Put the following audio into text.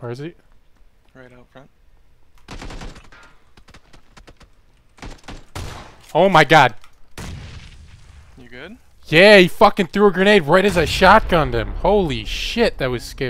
Where is he? Right out front. Oh my god. You good? Yeah, he fucking threw a grenade right as I shotgunned him. Holy shit, that was scary.